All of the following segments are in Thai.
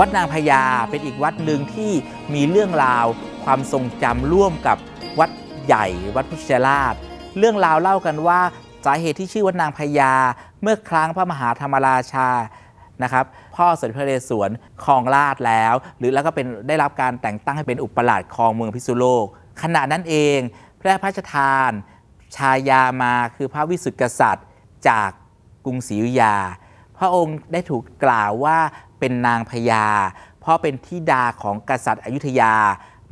วัดนางพญาเป็นอีกวัดหนึ่งที่มีเรื่องราวความทรงจำร่วมกับวัดใหญ่ วัดพุทธชราช เรื่องราวเล่ากันว่าสาเหตุที่ชื่อวัดนางพญาเมื่อครั้งพระมหาธรรมราชานะครับพ่อสมเด็จพระนเรศวรครองราชแล้ว หรือแล้วก็เป็นได้รับการแต่งตั้งให้เป็นอุปราชครองเมืองพิษณุโลก ขณะนั้นเองพระราชทาน ชายามาคือพระวิสุทธิกษัตริย์ จากกรุงศรีอยุธยา พระองค์ได้ถูกกล่าวว่าเป็นนางพญา เพราะเป็นทิดาของกษัตริย์อยุธยา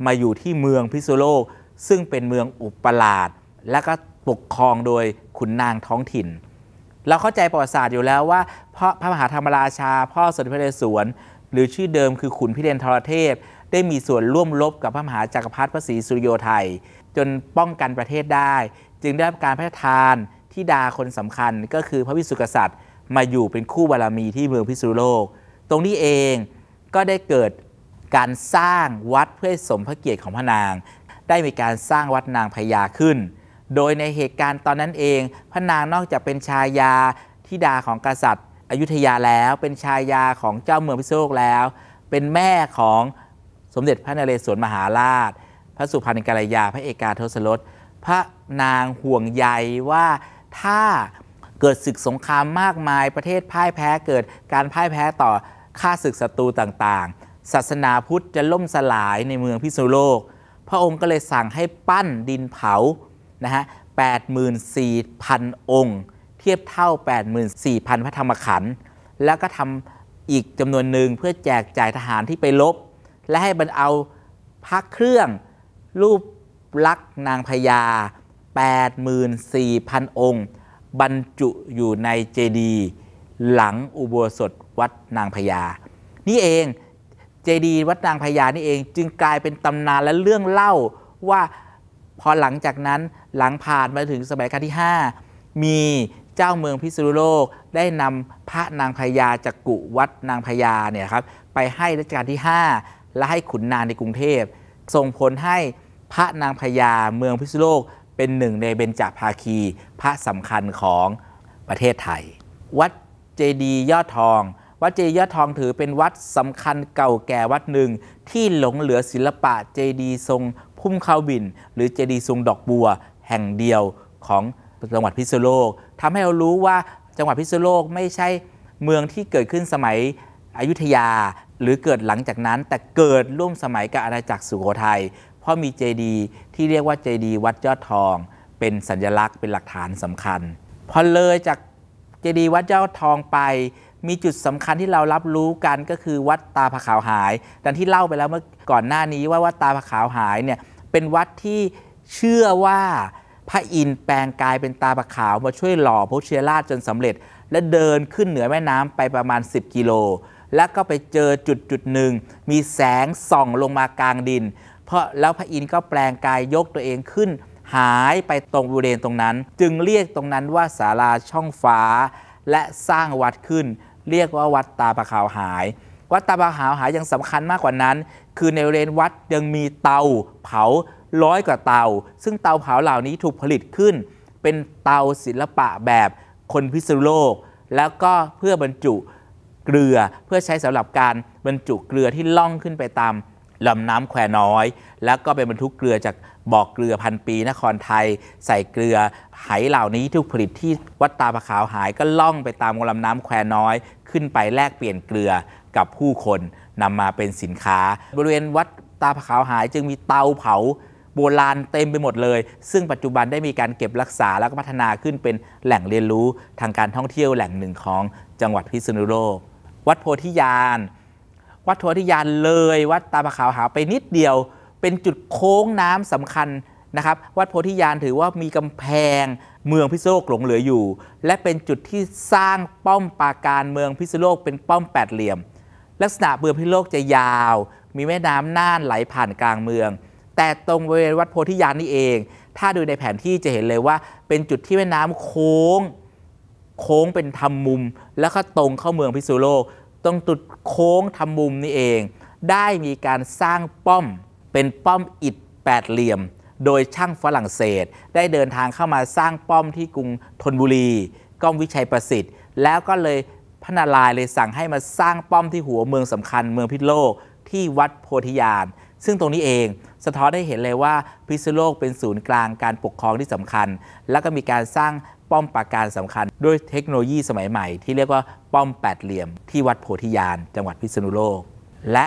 มาอยู่ที่เมืองพิษณุโลก ซึ่งเป็นเมืองอุปราช และก็ปกครองโดยขุนนางท้องถิ่น เราเข้าใจประวัติศาสตร์อยู่แล้วว่าพระพระมหาธรรมราชา พ่อสมเด็จพระนเรศวรหรือชื่อเดิมคือขุนพิเรนทรเทพ ได้มีส่วนร่วมรบกับพระมหาจักรพรรดิพระศรีสุริโยไทย จนป้องกันประเทศได้ จึงได้รับการพระราชทานที่ดาคนสำคัญก็คือพระวิสุทธิกษัตริย์ มาอยู่เป็นคู่บารมีที่เมืองพิษณุโลก ตรงนี้เองก็ได้เกิดการสร้างวัดเพื่อสมพระเกียรติของพระนาง ได้มีการสร้างวัดนางพญาขึ้น โดยในเหตุการณ์ตอนนั้นเอง พระนางนอกจากเป็นชายาธิดาของกษัตริย์อยุธยาแล้ว เป็นชายาของเจ้าเมืองพิษณุโลกแล้ว เป็นแม่ของสมเด็จพระนเรศวรมหาราช พระสุพรรณกัลยา พระเอกาทศรสพระนางห่วงใยว่าถ้า เกิดศึกสงครามมากมาย ประเทศพ่ายแพ้เกิดการพ่ายแพ้ต่อข้าศึกศัตรูต่างๆ ศาสนาพุทธจะล่มสลายในเมืองพิษณุโลก พระองค์ก็เลยสั่งให้ปั้นดินเผานะฮะ84,000 องค์ เทียบเท่า 84,000 พระธรรมขันธ์แล้วก็ทำอีกจำนวนหนึ่งเพื่อแจกจ่ายทหารที่ไปลบ และให้บรรเอาพระเครื่องรูปลักษณ์นางพญา84,000 องค์ บรรจุอยู่ในเจดีย์หลังอุโบสถวัดนางพญา นี่เองเจดีย์วัดนางพญานี่เองจึงกลายเป็นตำนานและเรื่องเล่าว่าพอหลังจากนั้นหลังผ่านมาถึงสมัยรัชกาลที่ 5 มีเจ้าเมืองพิษณุโลกได้นำพระนางพญาจากกุวัดนางพญาเนี่ยครับไปให้รัชกาลที่ 5 และให้ขุนนางในกรุงเทพส่งผลให้พระนางพญาเมืองพิษณุโลก เป็นหนึ่งในเบญจภาคี พระสำคัญของประเทศไทย วัดเจดียยอดทอง วัดเจดียยอดทองถือเป็นวัดสำคัญเก่าแก่วัดหนึ่งที่หลงเหลือศิลปะเจดีย์ทรงพุ่มข้าวบิน หรือเจดีย์ทรงดอกบัว แห่งเดียวของจังหวัดพิษณุโลกทำให้เรารู้ว่าจังหวัดพิษณุโลกไม่ใช่เมืองที่เกิดขึ้นสมัยอยุธยาหรือเกิดหลังจากนั้นแต่เกิดร่วมสมัยกับอาณาจักรสุโขทัย เพราะมีเจดีย์ที่เรียกว่าเจดีย์วัดยอดทอง เป็นสัญลักษณ์เป็นหลักฐานสำคัญ พอเลยจากเจดีย์วัดยอดทองไป มีจุดสำคัญที่เรารับรู้กันก็คือวัดตาผาขาวหายดังที่เล่าไปแล้วเมื่อก่อนหน้านี้ว่าวัดตาผาขาวหายเนี่ยเป็นวัดที่เชื่อว่าพระอินทร์แปลงกายเป็นตาผาขาวมาช่วยหล่อพระเชียราชจนสำเร็จ และเดินขึ้นเหนือแม่น้ำไปประมาณ 10 กิโล แล้วก็ไปเจอจุดจุดหนึ่ง มีแสงส่องลงมากลางดิน เพราะแล้วพระอินทร์ก็แปลงกายยกตัวเองขึ้น หายไปตรงบริเวณตรงนั้น จึงเรียกตรงนั้นว่าศาลาช่องฟ้า และสร้างวัดขึ้น เรียกว่าวัดตาปะขาวหาย วัดตาปะขาวหายยังสำคัญมากกว่านั้น คือในบริเวณวัดยังมีเตาเผาร้อยกว่าเตา ซึ่งเตาเผาเหล่านี้ถูกผลิตขึ้น เป็นเตาศิลปะแบบคนพิษณุโลก แล้วก็เพื่อบรรจุเกลือเพื่อใช้สำหรับการบรรจุเกลือที่ล่องขึ้นไปตาม ลำน้ำแควน้อย แล้วก็เป็นบรรทุกเกลือจากบ่อกเกลือพันปีนครไทย ใส่เกลือไหเหล่านี้ถูกผลิตที่วัดตาผาขาวหายก็ล่องไปตามลำน้ำแควน้อย ขึ้นไปแลกเปลี่ยนเกลือกับผู้คนนำมาเป็นสินค้า บริเวณวัดตาผาขาวหายจึงมีเตาเผาโบราณเต็มไปหมดเลย ซึ่งปัจจุบันได้มีการเก็บรักษาแล้วก็พัฒนาขึ้นเป็นแหล่งเรียนรู้ทางการท่องเที่ยวแหล่งหนึ่งของจังหวัดพิษณุโลก วัดโพธิญาณ วัดโพธิญาณเลยวัดตาปะขาวหาไปนิดเดียว เป็นจุดโค้งน้ำสำคัญนะครับ วัดโพธิญาณถือว่ามีกำแพงเมืองพิษณุโลกหลงเหลืออยู่ และเป็นจุดที่สร้างป้อมปราการเมืองพิษณุโลกเป็นป้อมแปดเหลี่ยม ลักษณะเมืองพิษณุโลกจะยาว มีแม่น้ำน่านไหลผ่านกลางเมือง แต่ตรงบริเวณวัดโพธิญาณนี่เอง ถ้าดูในแผนที่จะเห็นเลยว่า เป็นจุดที่แม่น้ำโค้งโค้งเป็นทำมุม แล้วก็ตรงเข้าเมืองพิษณุโลก ตรงจุดโค้งทำมุมนี่เอง ได้มีการสร้างป้อมเป็นป้อมอิฐแปดเหลี่ยม โดยช่างฝรั่งเศส ได้เดินทางเข้ามาสร้างป้อมที่กรุงธนบุรีก้อมวิชัยประสิทธิ์ แล้วก็เลยพระนารายณ์เลยสั่งให้มาสร้างป้อมที่หัวเมืองสำคัญเมืองพิษโลกที่วัดโพธิญาณซึ่งตรงนี้เองสะท้อนได้เห็นเลยว่าพิษโลกเป็นศูนย์กลางการปกครองที่สำคัญ แล้วก็มีการสร้าง ป้อมปราการสำคัญ ด้วยเทคโนโลยีสมัยใหม่ ที่เรียกว่าป้อมแปดเหลี่ยม ที่วัดโพธิญาณจังหวัดพิษณุโลก และ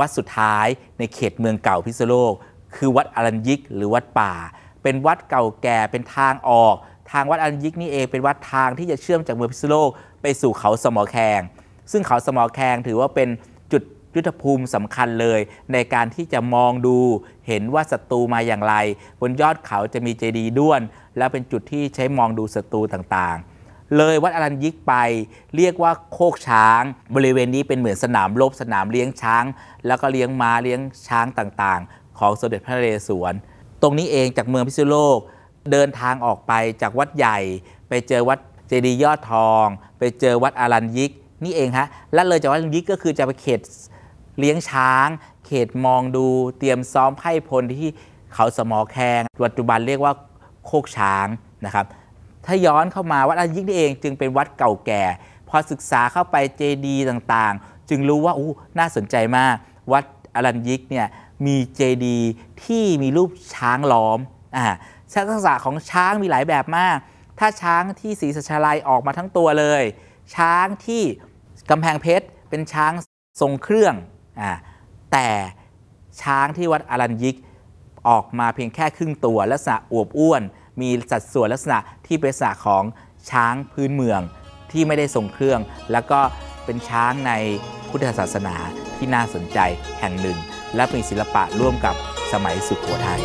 วัดสุดท้ายในเขตเมืองเก่าพิษณุโลก คือวัดอรัญยิกหรือวัดป่า เป็นวัดเก่าแก่เป็นทางออก ทางวัดอรัญยิกนี่เองเป็นวัดทางที่จะเชื่อมจากเมืองพิษณุโลก ไปสู่เขาสมอแคงซึ่งเขาสมอแคงถือว่าเป็น ยุทธภูมิสำคัญเลย ในการที่จะมองดูเห็นว่าศัตรูมาอย่างไร บนยอดเขาจะมีเจดีย์ด้วน และเป็นจุดที่ใช้มองดูศัตรูต่างๆ เลยวัดอรัญยิกไป เรียกว่าโคกช้าง บริเวณนี้เป็นเหมือนสนามรบสนามเลี้ยงช้าง แล้วก็เลี้ยงม้าเลี้ยงช้างต่างๆ ของสมเด็จพระนเรศวร ตรงนี้เองจากเมืองพิษณุโลก เดินทางออกไปจากวัดใหญ่ ไปเจอวัดเจดีย์ยอดทอง ไปเจอวัดอารัญยิกนี่เองฮะและเลยจากวัดอารัญยิกก็คือจะไปเขต เลี้ยงช้าง เขตมองดู เตรียมซ้อมไพ่พลที่เขาสมอแคงปัจจุบันเรียกว่าโคกช้างนะครับ ถ้าย้อนเข้ามาวัดอรัญยิกนี่เอง จึงเป็นวัดเก่าแก่ พอศึกษาเข้าไปเจดีต่างๆ จึงรู้ว่าอู้น่าสนใจมาก วัดอรัญยิกเนี่ยมีเจดีที่มีรูปช้างล้อมอ่าลักษณะของช้างมีหลายแบบมาก ถ้าช้างที่ศรีสัชลัยออกมาทั้งตัวเลย ช้างที่กำแพงเพชรเป็นช้างทรงเครื่อง แต่ช้างที่วัดอารัญยิกออกมาเพียงแค่ครึ่งตัวลักษณะอวบอ้วน มีสัดส่วนลักษณะที่เป็นลักษณะของช้างพื้นเมืองที่ไม่ได้ทรงเครื่อง แล้วก็เป็นช้างในพุทธศาสนาที่น่าสนใจแห่งหนึ่ง และมีศิลปะร่วมกับสมัยสุโขทัย